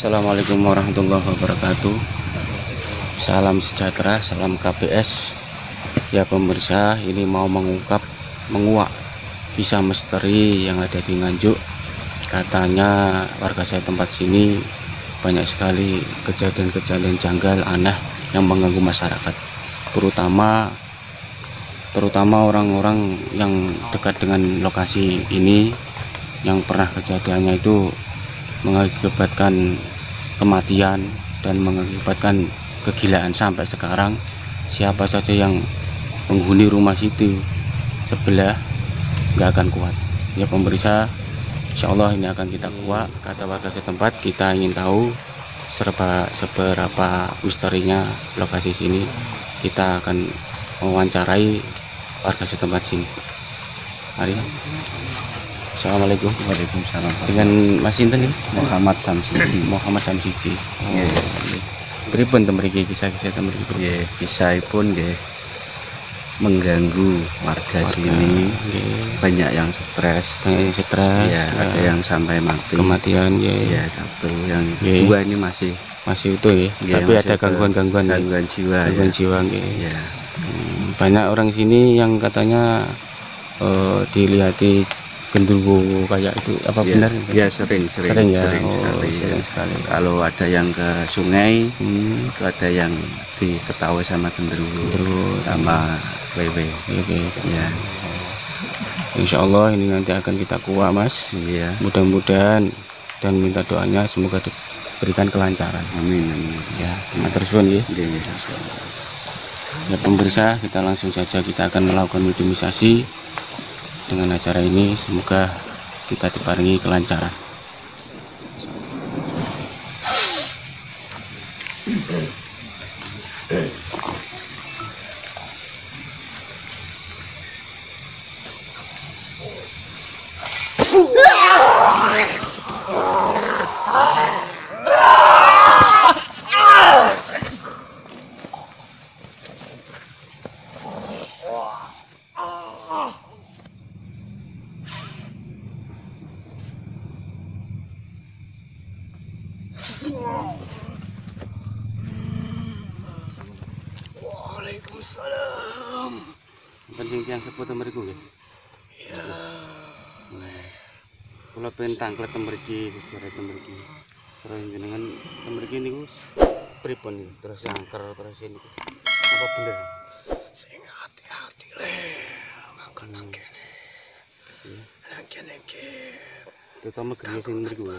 Assalamualaikum warahmatullahi wabarakatuh. Salam sejahtera, salam KPS Ya pemirsa, ini mau mengungkap, menguak kisah misteri yang ada di Nganjuk. Katanya warga saya tempat sini banyak sekali kejadian-kejadian janggal, aneh yang mengganggu masyarakat. Terutama terutama orang-orang yang dekat dengan lokasi ini yang pernah kejadiannya itu mengakibatkan kematian dan mengakibatkan kegilaan sampai sekarang. Siapa saja yang menghuni rumah situ sebelah nggak akan kuat. Ya pemirsa Insya Allah ini akan kita kuat. Kata warga setempat kita ingin tahu serba seberapa misterinya lokasi sini. Kita akan mewawancarai warga setempat sini. Mari Assalamualaikum Waalaikumsalam. dengan Mas Sinten ini Muhammad Samsudi. Muhammad Samsiji Nggih. Pripun to mriki kisah-kisah to mriki Nggih, kisahipun nggih mengganggu warga Warga. sini. Banyak yang stres. Banyak yang stres Iya, ada eh, yang sampai mati. kematian ya Iya, satu. Yang Nggih. dua ini masih masih utuh ya tapi ada gangguan-gangguan ya. gangguan jiwa gangguan ya. jiwa nggih. Iya. Hmm, banyak orang sini yang katanya eh, dilihati genderuwo kayak itu apa Iya, benar Iya, sering, sering, sering ya sering oh, sekali. sering ya. sekali Kalau ada yang ke sungai, hmm, itu ada yang diketahui sama genderuwo genderuwo sama wewe. oke Iya. Insya Allah ini nanti akan kita kuat mas Iya. mudah-mudahan dan minta doanya semoga diberikan kelancaran Amin, amin. ya matur suwun ya nggih. ya pemirsa kita langsung saja kita akan melakukan mediumisasi dengan acara ini. Semoga kita diparingi kelancaran Waalaikumsalam. penting yang sebut mriku nggih Ya, kula pengen tangklet mriki sejarah mriki terus jenengan mriki niku pripun terus angker terus ini. Apa bener sing hati-hati le. Mangko nang kene. Nang kene iki terutama gereja sing mriku ya?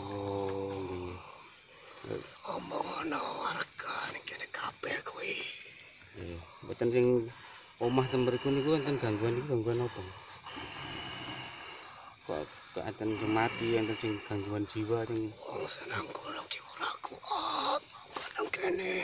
Oh nggih Omongono warga ning kene kabeh kuwi. mboten sing omah ten mriku niku enten gangguan niku gangguan apa kok enten sing mati enten sing gangguan jiwa sing Wong senang kono ki ora kuat. Nang kene.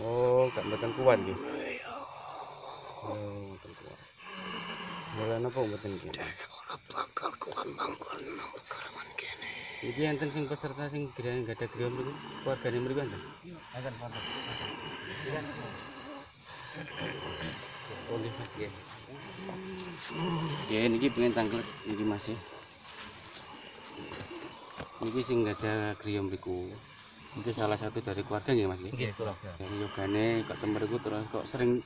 oh gak mboten kuat nggih Ya, oh mboten kuat Mula napa mboten nggih ora bakal kuat mangkon nang pekarangan kene. Iki enten sing peserta sing gerane enggak ada griya mriku, keluargane mriku enten. Enten wonten. Nggih. Nggih, niki pengen tangklet niki Mas. ya. Niki sing enggak ada griya mriku. Itu salah satu dari keluarga nggih Mas nggih. Nggih, keluarga. Dari yogane kok temeriku terus kok sering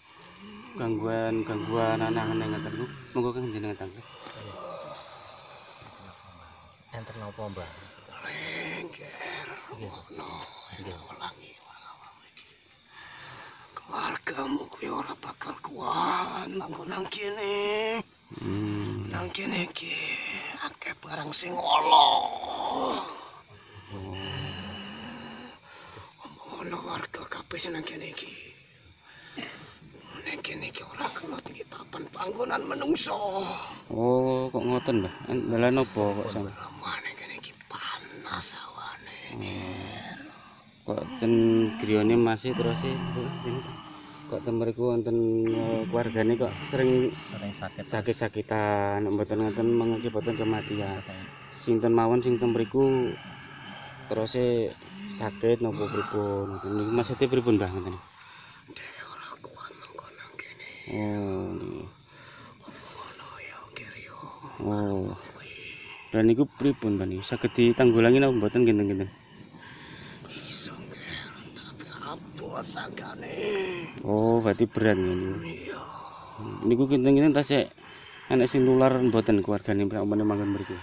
gangguan-gangguan anak-anak ngoten niku. Monggo kang jenengan tangklet. Enten napa, Mbah? Lengger. Ngono. Keluargamu kuwi ora bakal kuat mangko nang kene. Hmm. Nang kene iki akeh barang sing ala. Omongono warga kabeh sing nang kene iki. Nang kene iki ora kena iki papan panggonan menungso. Oh, kok ngoten, Mbah? Lha napa kok sampe nang kene iki panas awane. kok ten griyane masih terus sih kok mriku wonten eh, keluargane kok sering Sering sakit. sakit-sakitan mboten ngoten mengakibatkan kematian. Sinten mawon sing ten mriku terus sakit napa pripun ngoten niku? Maksudnya pripun Mbah ngoten oh oh. Dan niku pripun Mbah niku? Saged ditanggulangi napa mboten kinten-kinten sanggane. oh berarti berat niku Iya. niku kinten-kinten tasik anak sing nular mboten keluargane Mbah omane manggon mriku.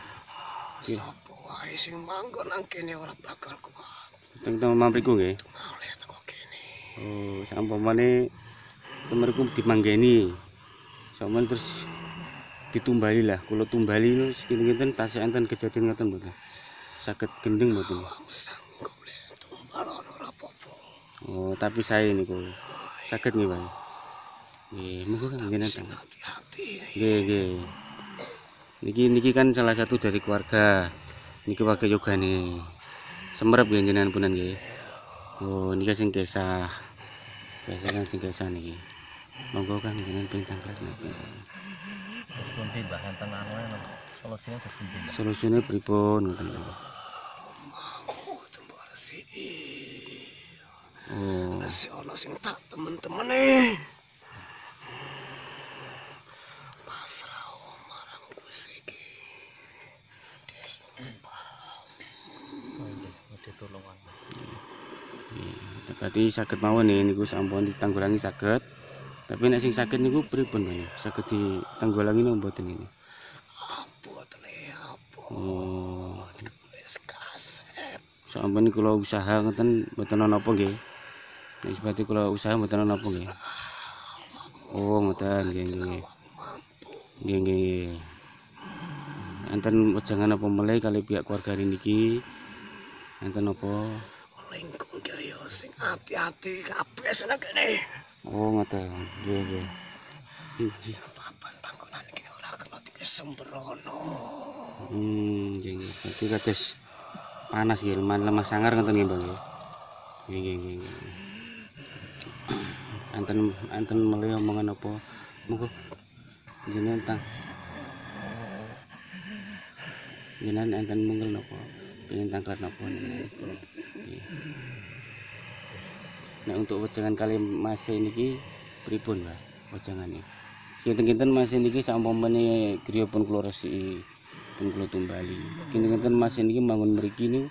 Sapa wae sing manggon nang kene ora bakal kuat. teng omah mriku nggih. Ngale teko kene. oh sampamane temerku dimanggeni. Sampean terus ditumbali lah kula tumbali niku kinten-kinten tasik enten kejadian ngoten mboten. Saged gendeng mboten. Wong oh tapi saya niku saged nggih Bang nggih monggo Kang jenengan. Nggih, nggih. Niki niki kan salah satu dari keluarga. Niki pakai yoga nih. Semerep nggih jenengan punan nggih. Oh, niki sing kesah. Biasa kan sing kesah niki. Monggo Kang jenengan ping tangklet niki. terus pundi mbah enten anu solusine terus pundi Solusine pripun ngoten lho. Oh, Resi ono sing tak temen-temene. Pasrah wae marang Gusti iki. Des paham. oh nggih wedi tulungan berarti saged mawon nih niku sampun ditanggulangi saged. Tapi nek sing sakit niku pripun Bang? Saged ditanggulangi napa mboten ini? Abot. Oh, Wis kasep. sampun kula usaha ngoten mboten ana apa nggih. Nek sebati kula usaha mboten apa nggih. Oh, ngoten nggih nggih. Nggih nggih. Enten wejangan apa meleh kali pihak keluarga niki? Enten apa? Lingkung kiri sing hati-hati kabeh seneng kene. Oh, ngoten. Nggih nggih. Sababan panggonan iki ora kena dikesembrono. Hmm, nggih nggih. Berarti kados panas nggih, lemah sangar ngoten nggih, Bang nggih. Nggih nggih Enten enten meleh omongan apa? Monggo jenengan tang. Jenengan enten mungkel napa? Pengen tangklat napa Nggih. Nek untuk wejangan kali masih niki pripun, Mbak? Wejangane. Kinten-kinten masih niki sampamane griya pun kula resiki pun kula tumbali. Kinten-kinten masih niki bangun mriki niku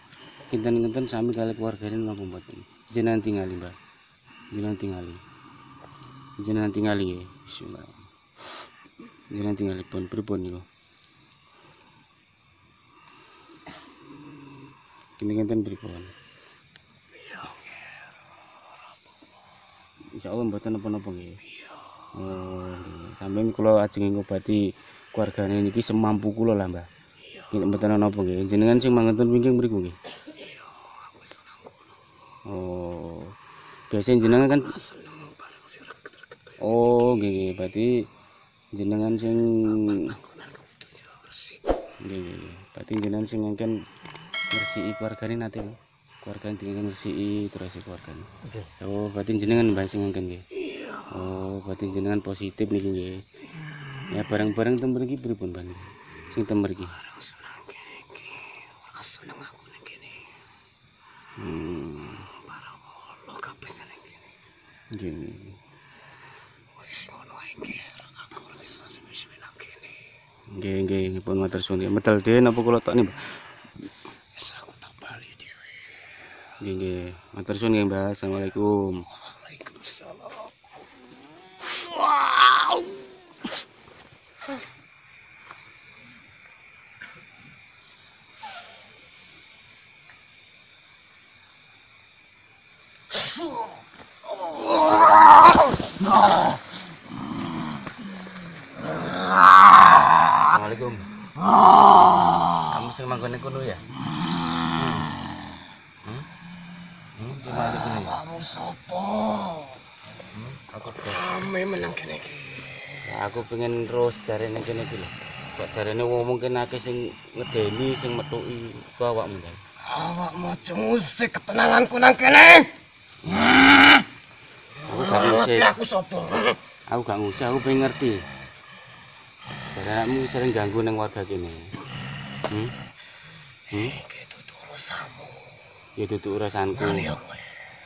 kinten-kinten sami kali keluargane napa mboten. Jenengan tingali, Mbak. Jenengan tingali. Jenengan tingali nggih. Bismillah. Jenengan tingali pun pripun niku? Kinten-kinten pripun? Insya Allah mboten napa-napa nggih. Oh. Sampeyan kula ajeng ngobati keluargane niki semampu kula lah, Mbah. Nggih mboten ana apa nggih. Jenengan sing mangetun wingking mriku nggih. Oh. Biasanya jenengan kan Seneng bareng sing reket-reket kaya Oh, nggih. Berarti jenengan sing nggih. Berarti jenengan sing ngken ngresiki keluargane nate lho. Keluargane tinggal ngresiki terus keluargane. nggih Oh, berarti jenengan mbah sing ngken nggih. Iya, Oh, berarti jenengan positif niki nggih. Ya bareng-bareng tember iki pripun, Bang? Sing tember iki. bareng seneng aku ning kene. Hmm, Bareng Allah kabeh seneng kene. nggih. Nggih, nggih, nyepun matur suwun. Medal dhewe napa kula tok nih, Mbak? Wis aku tak bali dhewe. Nggih, nggih. Matur suwun nggih, Mbak. Assalamualaikum. Manggon kono ya? Hmm. Hmm? Hmm, kono ya? Kamu sapa? Hmm, aku Rame menang kene iki. Aku pengen terus jarene kene iki lho. Kok jarene wong mungkin akeh sing ngedeni, sing metuki ku awakmu kan. Awak maca musik ketenanganku nang kene. Aku gak Ngerti ngusik, aku sapa? aku gak ngusik, aku pengen ngerti. Jarene sering ganggu nang warga kene. Hmm? Hmm? Gitu tuh urusanmu. Ya itu urusanku. Kowe.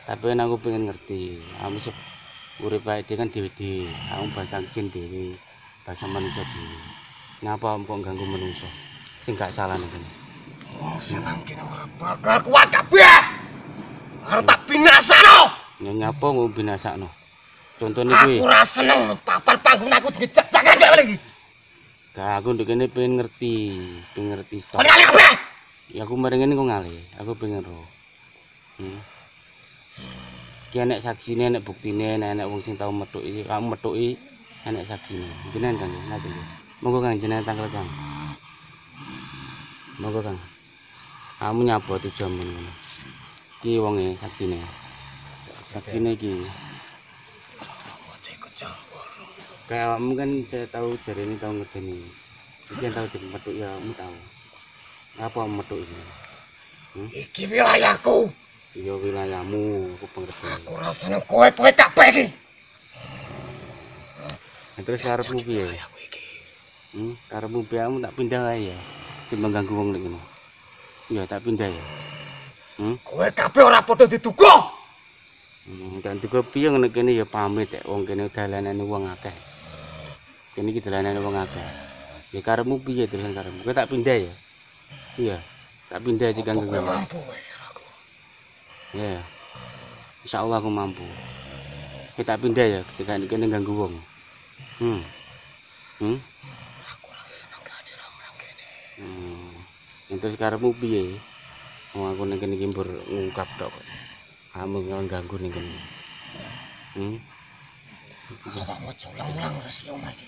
Tapi kan aku pengen ngerti. Kamu sep urip ae kan dhewe-dhewe. Kamu bahasa jin dhewe, bahasa manusia dhewe. Ngapa kamu ganggu manusia? Sing gak salah nih. Wong senang kene ora bakal kuat kabeh. Arep tak binasano. Ya nyapa nggo binasakno. Contohnya Aku kuwi, ora seneng papan panggung aku dijak-jakan gak lagi. gak aku ndek kene pengen ngerti, pengen ngerti kali kabeh. Ya aku mereng ini kok ngalih, aku pengen ro. Hmm. Ki enek saksine, enek buktine, enek enek wong sing tau methuki, kamu methuki enek saksine. Jenengan ngaten lho. Monggo Kang jenengan tanggal Kang. Monggo Kang. Kamu nyapa tujuan ngono. Ki wonge saksine. Saksine campur. Kayak awakmu kan saya tahu dari ini tahu ngedeni. Iki yang tahu jadi metuk ya kamu tahu. Apa metuk ini? Iki wilayahku. Iya wilayahmu, aku pengerti. Aku ora seneng kowe-kowe kabeh iki. Nah, terus karepmu piye? Iki. Hmm, karepmu piye kamu tak pindah ae ya. Timbang ganggu wong nek ngene. Iya, tak pindah ya. Hmm, Kowe kabeh ora padha dituku. hmm dan juga piye ngene kene ya pamit ya wong kene dalanane wong akeh. Kene iki dalanane wong akeh. Ya karepmu piye terus karepmu? Kowe tak pindah ya. Iya. Tak pindah Kowe ganggu. mampu kowe. aku. Ya. Insya Allah aku mampu. Kita pindah ya ketika ini kene ganggu wong. Hmm. Hmm. Aku ora seneng kehadiran nang kene. Hmm. Yang terus karepmu piye? Wong aku ning kene iki mbur ngungkap tok. Kamu ganggu ning kene. Hmm. Awakmu aja ulang-ulang wis yo omah iki.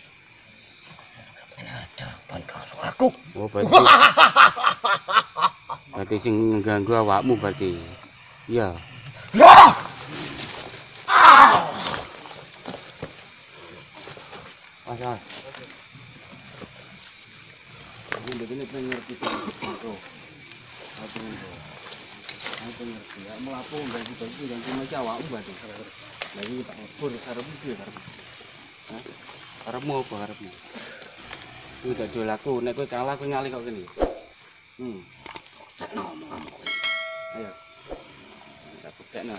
Kena ada ban karo aku. Oh, berarti berarti sing ngeganggu awakmu berarti. Iya. Ya! Mas. Aku. Aku pengen ngerti. Ya nggak gitu itu yang cuma. Lagi tak ngebur? Karepmu apa? Kuwi tak jual aku, nek kowe kalah kowe ngalih kok kene. Hmm, Tak ngomong kowe. ayo. Tak buktekno.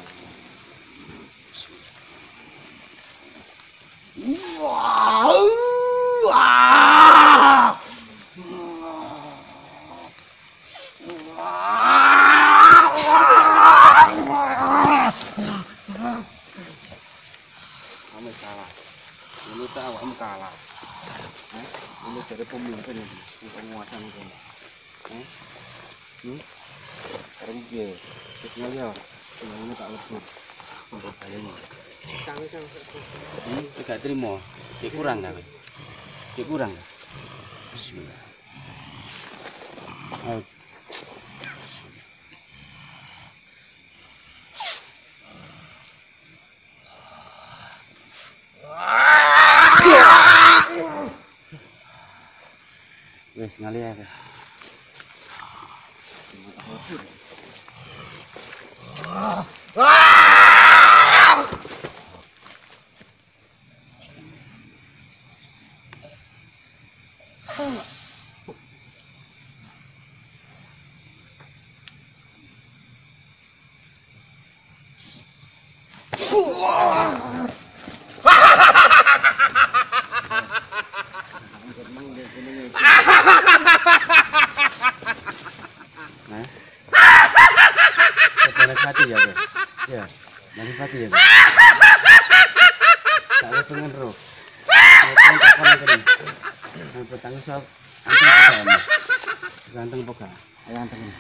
Wow! Ayo. Wes ngali ya. Wes. Nah. Kebenet mati ya. Ya. Mati mati ya. Tak ada pengen roh. Saya tak kono kene. Nang petang sok. Anteng pegang. Ganteng pegang. Ayo anteng. ini.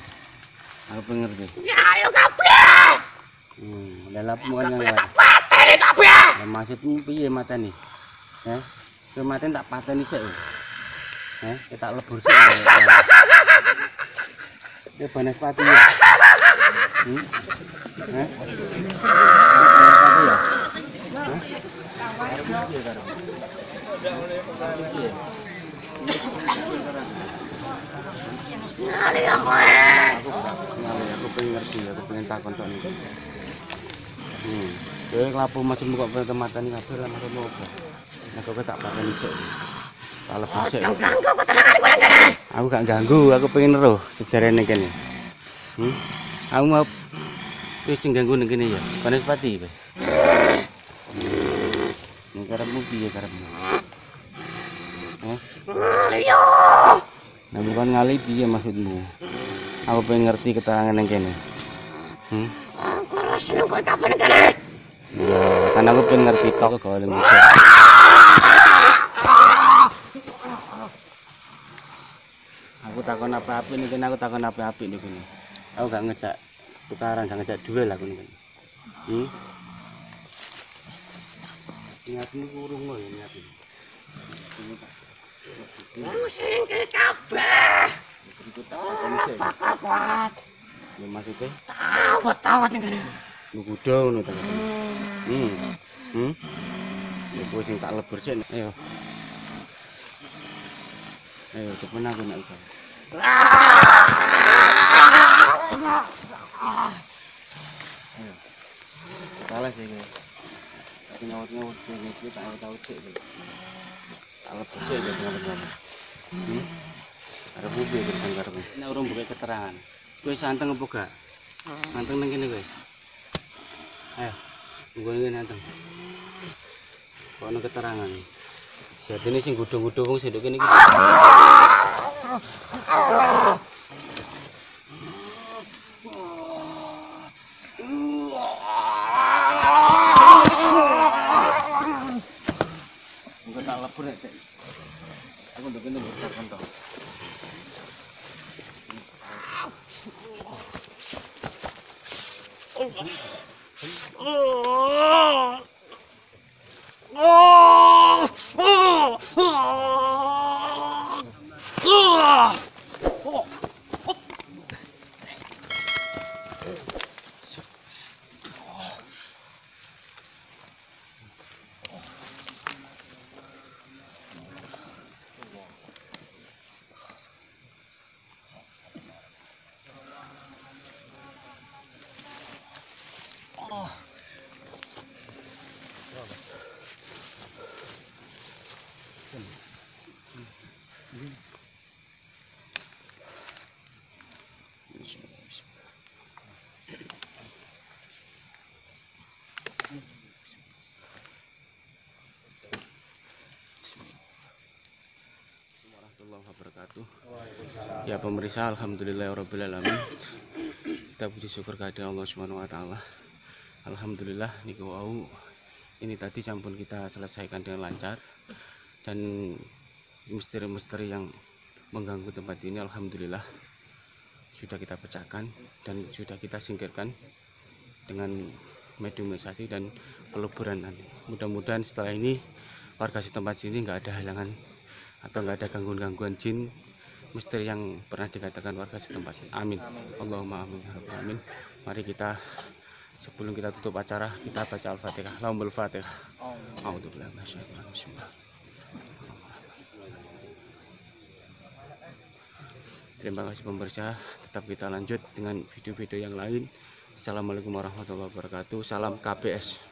Aku pengen deh. Ayo kabeh! Hmm, lelapmu kan yang lain. Pateni kabeh! Lah maksudmu piye mateni? Heh? Kowe sik. lho. Heh, kita lebur sik. ya. Hmm? Heh? Banes pati ya? Karepmu piye? Ngali aku. Pengen ngerti, aku pengen takon tok niku. Hmm. Kowe nglapo maksudmu kok pengen mateni kabeh maksudmu apa? Nek kowe tak pateni sik. Kalau bisa Jangan ganggu keterangan gue lagi nih. aku gak ganggu aku pengen roh sejarah ini kan hmm? aku mau wis ganggu ning kene ya. Panas pati kowe ini karepmu piye karepmu? Eh nah bukan ngali piye maksudmu? Aku pengen ngerti keterangan yang kene. Hmm? Aku rasa nunggu kapan ya kan aku pengen ngerti tok kok oleh aku takon apa-apa ini kena aku takon apa api ini aku gak ngejak tukaran gak ngejak duel lah kena ini ingat ini urung lho ini. Api kamu sering kiri kabeh. Apa kabat ini maksudnya? Tawa tawa tinggal ini kudau ini tawa ini ini gue sing tak lebur cek. Ayo. Ayo cepet aku nak usah. Salah sih guys. Tapi nyawatnya waktu itu tak tahu tahu sih. Tahu sih jadi ngapain? Hmm? Ada bubi di sana karena. Nek urung buka keterangan. Kowe santeng apa gak? Hmm. Santeng nengi kene kowe. Ayo, gue nengi santeng. Kau keterangan. Jadi ini sing gudung-gudung sih kene iki. Engko tak lebur nek Cek. Aku ndek kene mbok takon to. warahmatullahi Ya pemirsa, alhamdulillahirobbilalamin. Kita puji syukur kehadiran Allah Subhanahu wa taala. Alhamdulillah niku wau ini tadi sampun kita selesaikan dengan lancar dan misteri-misteri yang mengganggu tempat ini alhamdulillah sudah kita pecahkan dan sudah kita singkirkan dengan mediumisasi dan peluburan nanti. Mudah-mudahan setelah ini warga setempat sini nggak ada halangan atau nggak ada gangguan-gangguan jin misteri yang pernah dikatakan warga setempat. Amin. Allahumma amin. ya Amin. Mari kita sebelum kita tutup acara kita baca al-fatihah. Lahumul fatihah. Terima kasih pemirsa. Tetap kita lanjut dengan video-video yang lain. Assalamualaikum warahmatullahi wabarakatuh. Salam KPS.